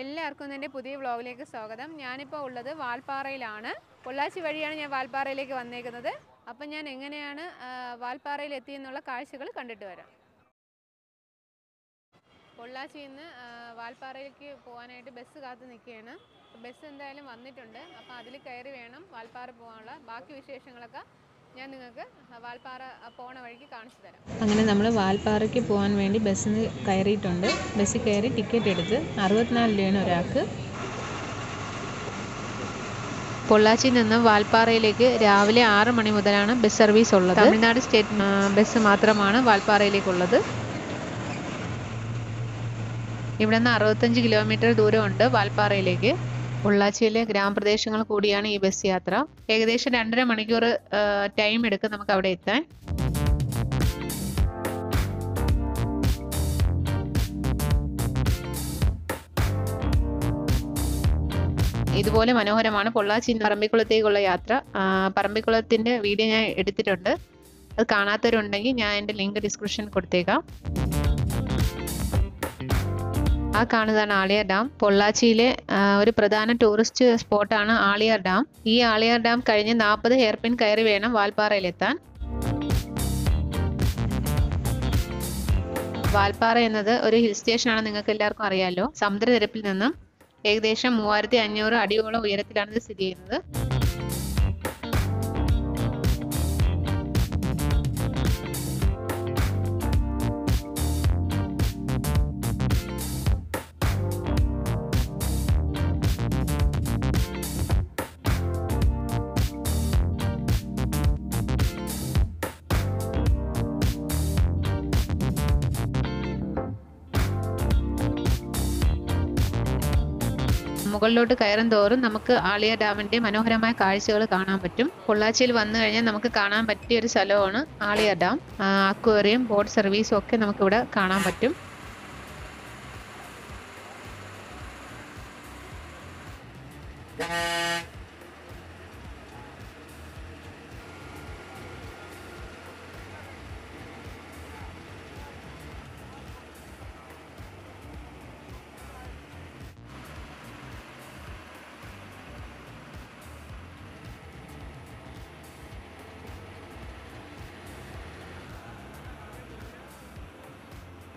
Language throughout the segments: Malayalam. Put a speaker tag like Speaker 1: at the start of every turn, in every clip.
Speaker 1: എല്ലാവർക്കും എന്റെ പുതിയ വ്ളോഗിലേക്ക് സ്വാഗതം. ഞാനിപ്പോൾ ഉള്ളത് വാൽപ്പാറയിലാണ്. പൊള്ളാച്ചി വഴിയാണ് ഞാൻ വാൽപ്പാറയിലേക്ക് വന്നേക്കുന്നത്. അപ്പം ഞാൻ എങ്ങനെയാണ് വാൽപ്പാറയിൽ എത്തിയെന്നുള്ള കാഴ്ചകൾ കണ്ടിട്ട് വരാം. പൊള്ളാച്ചിയിൽ നിന്ന് വാൽപ്പാറയിലേക്ക് പോകാനായിട്ട് ബസ് കാത്തു നിൽക്കുകയാണ്. ബസ് എന്തായാലും വന്നിട്ടുണ്ട്. അപ്പോൾ അതിൽ കയറി വേണം വാൽപ്പാറ പോകാനുള്ള. ബാക്കി വിശേഷങ്ങളൊക്കെ ഞാൻ നിങ്ങൾക്ക് വാൽപ്പാറ പോണ വഴിക്ക് കാണിച്ചു തരാം.
Speaker 2: അങ്ങനെ നമ്മൾ വാൽപ്പാറയ്ക്ക് പോകാൻ വേണ്ടി ബസ്സിന് കയറിയിട്ടുണ്ട്. ബസ്സിൽ കയറി ടിക്കറ്റ് എടുത്ത് അറുപത്തിനാല് രൂപയാണ് ഒരാൾക്ക്. പൊള്ളാച്ചിയിൽ നിന്ന് വാൽപ്പാറയിലേക്ക് രാവിലെ ആറ് മണി മുതലാണ് ബസ് സർവീസ് ഉള്ളത്. തമിഴ്നാട് സ്റ്റേറ്റ് ബസ് മാത്രമാണ് വാൽപ്പാറയിലേക്കുള്ളത്. ഇവിടെ നിന്ന് അറുപത്തഞ്ച് കിലോമീറ്റർ ദൂരമുണ്ട് വാൽപ്പാറയിലേക്ക്. പൊള്ളാച്ചിയിലെ ഗ്രാമപ്രദേശങ്ങൾ കൂടിയാണ് ഈ ബസ് യാത്ര. ഏകദേശം രണ്ടര മണിക്കൂർ ടൈം എടുക്കും നമുക്ക് അവിടെ എത്താൻ. ഇതുപോലെ മനോഹരമാണ് പൊള്ളാച്ചി പറമ്പിക്കുളത്തേക്കുള്ള യാത്ര. പറമ്പിക്കുളത്തിന്റെ വീഡിയോ ഞാൻ എടുത്തിട്ടുണ്ട്. അത് കാണാത്തവരുണ്ടെങ്കിൽ ഞാൻ എന്റെ ലിങ്ക് ഡിസ്ക്രിപ്ഷൻ കൊടുത്തേക്കാം. ആ കാണുന്നതാണ് ആളിയാർ ഡാം. പൊള്ളാച്ചിയിലെ ഒരു പ്രധാന ടൂറിസ്റ്റ് സ്പോട്ടാണ് ആളിയാർ ഡാം. ഈ ആളിയാർ ഡാം കഴിഞ്ഞ് നാൽപ്പത് ഹെയർപിൻ കയറി വേണം വാൽപ്പാറയിലെത്താൻ. വാൽപ്പാറ എന്നത് ഒരു ഹിൽ സ്റ്റേഷനാണ് നിങ്ങൾക്ക് എല്ലാവർക്കും അറിയാലോ. സമുദ്രനിരപ്പിൽ നിന്നും ഏകദേശം മൂവായിരത്തി അഞ്ഞൂറ് അടിയോളം ഉയരത്തിലാണ് ഇത് സ്ഥിതി ചെയ്യുന്നത്. മുകളിലോട്ട് കയറും തോറും നമുക്ക് ആളിയ ഡാമിന്റെ മനോഹരമായ കാഴ്ചകൾ കാണാൻ പറ്റും. പൊള്ളാച്ചിയിൽ വന്നു കഴിഞ്ഞാൽ നമുക്ക് കാണാൻ പറ്റിയ ഒരു സ്ഥലമാണ് ആളിയ ഡാം. അക്വേറിയം ബോട്ട് സർവീസും ഒക്കെ നമുക്ക് ഇവിടെ കാണാൻ പറ്റും.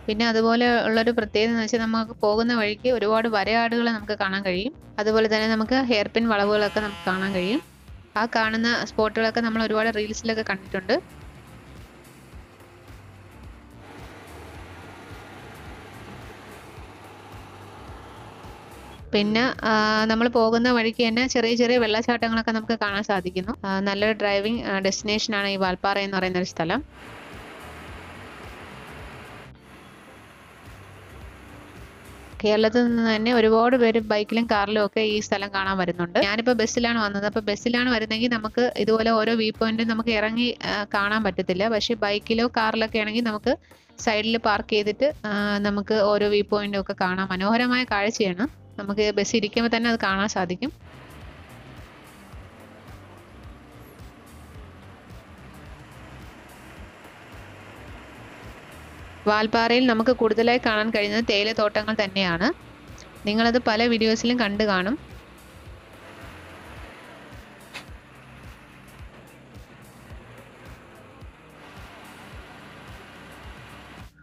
Speaker 2: പിന്നെ അതുപോലെ ഉള്ളൊരു പ്രത്യേകത എന്ന് വെച്ചാൽ നമുക്ക് പോകുന്ന വഴിക്ക് ഒരുപാട് വരയാടുകളെ നമുക്ക് കാണാൻ കഴിയും. അതുപോലെ തന്നെ നമുക്ക് ഹെയർ പിൻ വളവുകളൊക്കെ നമുക്ക് കാണാൻ കഴിയും. ആ കാണുന്ന സ്പോട്ടുകളൊക്കെ നമ്മൾ ഒരുപാട് റീൽസിലൊക്കെ കണ്ടിട്ടുണ്ട്. പിന്നെ നമ്മൾ പോകുന്ന വഴിക്ക് തന്നെ ചെറിയ ചെറിയ വെള്ളച്ചാട്ടങ്ങളൊക്കെ നമുക്ക് കാണാൻ സാധിക്കുന്നു. നല്ലൊരു ഡ്രൈവിംഗ് ഡെസ്റ്റിനേഷനാണ് ഈ വാൽപ്പാറ എന്ന് പറയുന്ന ഒരു സ്ഥലം. കേരളത്തിൽ നിന്ന് തന്നെ ഒരുപാട് പേര് ബൈക്കിലും കാറിലും ഒക്കെ ഈ സ്ഥലം കാണാൻ വരുന്നുണ്ട്. ഞാനിപ്പോൾ ബസ്സിലാണ് വന്നത്. അപ്പോൾ ബസ്സിലാണ് വരുന്നെങ്കിൽ നമുക്ക് ഇതുപോലെ ഓരോ വ്യൂ പോയിന്റും നമുക്ക് ഇറങ്ങി കാണാൻ പറ്റത്തില്ല. പക്ഷേ ബൈക്കിലോ കാറിലൊക്കെ ആണെങ്കിൽ നമുക്ക് സൈഡിൽ പാർക്ക് ചെയ്തിട്ട് നമുക്ക് ഓരോ വ്യൂ പോയിന്റും ഒക്കെ കാണാം. മനോഹരമായ കാഴ്ചയാണ്. നമുക്ക് ബസ് ഇരിക്കുമ്പോൾ തന്നെ അത് കാണാൻ സാധിക്കും. വാൽപ്പാറയിൽ നമുക്ക് കൂടുതലായി കാണാൻ കഴിയുന്നത് തേയിലത്തോട്ടങ്ങൾ തന്നെയാണ്. നിങ്ങളത് പല വീഡിയോസിലും കണ്ടു കാണും.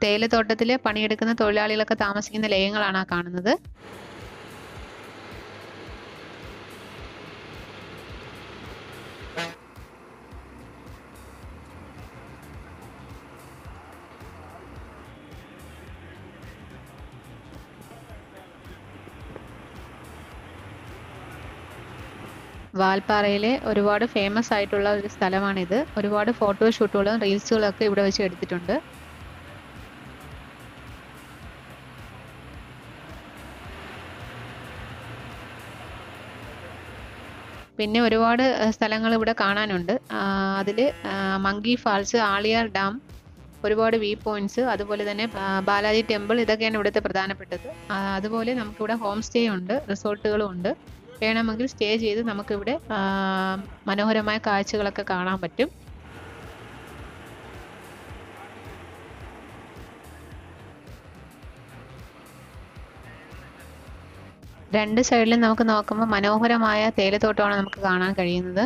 Speaker 2: തേയിലത്തോട്ടത്തിൽ പണിയെടുക്കുന്ന തൊഴിലാളികളൊക്കെ താമസിക്കുന്ന ലയങ്ങളാണ് ആ കാണുന്നത്. വാൽപ്പാറയിലെ ഒരുപാട് ഫേമസ് ആയിട്ടുള്ള ഒരു സ്ഥലമാണിത്. ഒരുപാട് ഫോട്ടോ ഷൂട്ടുകളും റീൽസുകളും ഒക്കെ ഇവിടെ വെച്ച് എടുത്തിട്ടുണ്ട്. പിന്നെ ഒരുപാട് സ്ഥലങ്ങൾ ഇവിടെ കാണാനുണ്ട്. അതിൽ മങ്കി ഫാൾസ് ആളിയാർ ഡാം ഒരുപാട് വ്യൂ പോയിന്റ്സ് അതുപോലെ തന്നെ ബാലാജി ടെമ്പിൾ ഇതൊക്കെയാണ് ഇവിടുത്തെ പ്രധാനപ്പെട്ടത്. അതുപോലെ നമുക്കിവിടെ ഹോം സ്റ്റേ ഉണ്ട് റിസോർട്ടുകളും ഉണ്ട്. വേണമെങ്കിൽ സ്റ്റേ ചെയ്ത് നമുക്കിവിടെ മനോഹരമായ കാഴ്ചകളൊക്കെ കാണാൻ പറ്റും. രണ്ട് സൈഡിലും നമുക്ക് നോക്കുമ്പോൾ മനോഹരമായ തേയിലത്തോട്ടമാണ് നമുക്ക് കാണാൻ കഴിയുന്നത്.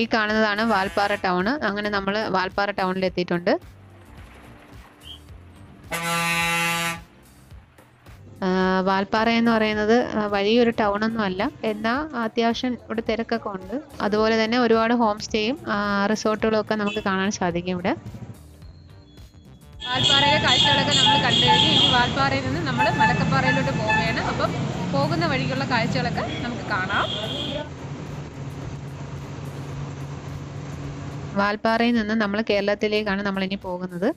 Speaker 2: ഈ കാണുന്നതാണ് വാൽപ്പാറ ടൗൺ. അങ്ങനെ നമ്മൾ വാൽപ്പാറ ടൗണിൽ എത്തിയിട്ടുണ്ട്. വാൽപ്പാറ എന്ന് പറയുന്നത് വലിയൊരു ടൗണൊന്നും അല്ല. എന്നാൽ അത്യാവശ്യം ഇവിടെ തിരക്കൊക്കെ ഉണ്ട്. അതുപോലെ തന്നെ ഒരുപാട് ഹോം സ്റ്റേയും റിസോർട്ടുകളും ഒക്കെ നമുക്ക് കാണാൻ സാധിക്കും ഇവിടെ.
Speaker 1: വാൽപ്പാറയിലെ കാഴ്ചകളൊക്കെ നമ്മൾ കണ്ടു കഴിഞ്ഞ്. ഇനി വാൽപ്പാറയിൽ നിന്ന് നമ്മൾ മലക്കപ്പാറയിലോട്ട് പോവുകയാണ്. അപ്പം പോകുന്ന വഴിക്കുള്ള കാഴ്ചകളൊക്കെ നമുക്ക് കാണാം.
Speaker 2: വാൽപ്പാറയിൽ നിന്ന് നമ്മൾ കേരളത്തിലേക്കാണ് നമ്മൾ ഇനി പോകുന്നത്.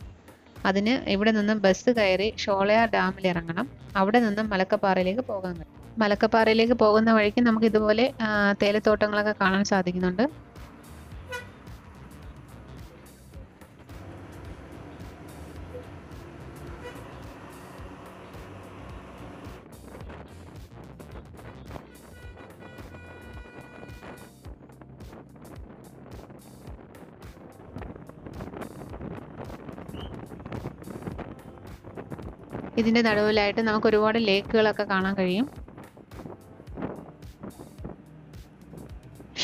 Speaker 2: അതിന് ഇവിടെ നിന്ന് ബസ് കയറി ഷോളയാർ ഡാമിൽ ഇറങ്ങണം. അവിടെ നിന്നും മലക്കപ്പാറയിലേക്ക് പോകാൻ കഴിയും. മലക്കപ്പാറയിലേക്ക് പോകുന്ന വഴിക്ക് നമുക്ക് ഇതുപോലെ തേയിലത്തോട്ടങ്ങളൊക്കെ കാണാൻ സാധിക്കുന്നുണ്ട്. ഇതിന്റെ നടുവിലായിട്ട് നമുക്ക് ഒരുപാട് ലേക്കുകളൊക്കെ കാണാൻ കഴിയും.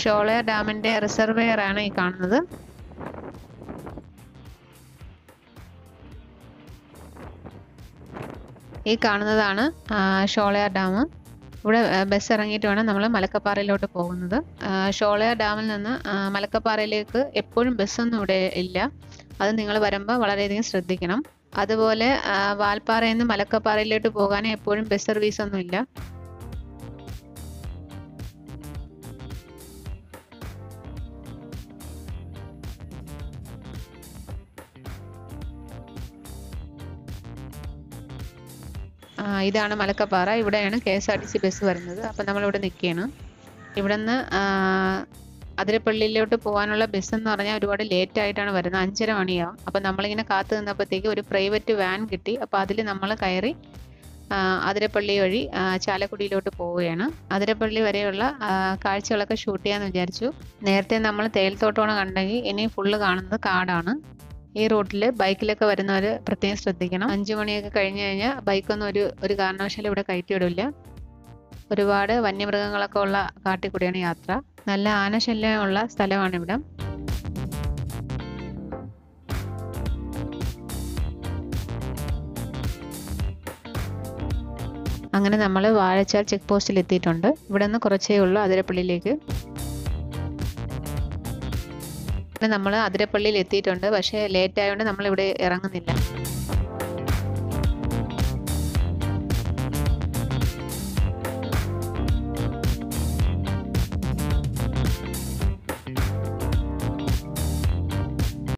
Speaker 2: ഷോളയർ ഡാമിന്റെ റിസർവെയർ ആണ് ഈ കാണുന്നത്. ഈ കാണുന്നതാണ് ഷോളയർ ഡാം. ഇവിടെ ബസ് ഇറങ്ങിയിട്ട് വേണം നമ്മൾ മലക്കപ്പാറയിലോട്ട് പോകുന്നത്. ഷോളയാർ ഡാമിൽ നിന്ന് മലക്കപ്പാറയിലേക്ക് എപ്പോഴും ബസ്സൊന്നും ഇവിടെ ഇല്ല. അത് നിങ്ങൾ വരുമ്പോൾ വളരെയധികം ശ്രദ്ധിക്കണം. അതുപോലെ വാൽപ്പാറയിൽ നിന്ന് മലക്കപ്പാറയിലോട്ട് പോകാൻ എപ്പോഴും ബസ് സർവീസ് ഒന്നും ഇല്ല. ആ, ഇതാണ് മലക്കപ്പാറ. ഇവിടെയാണ് K S R T C bus വരുന്നത്. അപ്പം നമ്മളിവിടെ നിൽക്കുകയാണ്. ഇവിടെ നിന്ന് അതിരപ്പള്ളിയിലോട്ട് പോകാനുള്ള ബസ് എന്ന് പറഞ്ഞാൽ ഒരുപാട് ലേറ്റ് ആയിട്ടാണ് വരുന്നത്. അഞ്ചര മണിയാവും. അപ്പം നമ്മളിങ്ങനെ കാത്തു നിന്നപ്പോഴത്തേക്ക് ഒരു പ്രൈവറ്റ് വാൻ കിട്ടി. അപ്പോൾ അതിൽ നമ്മൾ കയറി അതിരപ്പള്ളി വഴി ചാലക്കുടിയിലോട്ട് പോവുകയാണ്. അതിരപ്പള്ളി വരെയുള്ള കാഴ്ചകളൊക്കെ ഷൂട്ട് ചെയ്യാമെന്ന് വിചാരിച്ചു. നേരത്തെ നമ്മൾ തേയിൽത്തോട്ടമാണ് കണ്ടെങ്കിൽ ഇനി ഫുള്ള് കാണുന്നത് കാടാണ്. ഈ റൂട്ടിൽ ബൈക്കിലൊക്കെ വരുന്നവർ പ്രത്യേകം ശ്രദ്ധിക്കണം. അഞ്ചു മണിയൊക്കെ കഴിഞ്ഞു കഴിഞ്ഞാൽ ബൈക്കൊന്നും ഒരു ഒരു കാരണവശാലും ഇവിടെ കയറ്റി വിടില്ല. ഒരുപാട് വന്യമൃഗങ്ങളൊക്കെ ഉള്ള കാട്ടിൽ കൂടിയാണ് യാത്ര. നല്ല ആനശല്യമുള്ള സ്ഥലമാണ് ഇവിടം അങ്ങനെ നമ്മൾ വാഴച്ചാൽ ചെക്ക് പോസ്റ്റിൽ എത്തിയിട്ടുണ്ട്. ഇവിടെ നിന്ന് കുറച്ചേ ഉള്ളൂ അതിരപ്പള്ളിയിലേക്ക്. നമ്മൾ അതിരപ്പള്ളിയിൽ എത്തിയിട്ടുണ്ട്. പക്ഷേ ലേറ്റ് ആയതുകൊണ്ട് നമ്മൾ ഇവിടെ ഇറങ്ങുന്നില്ല.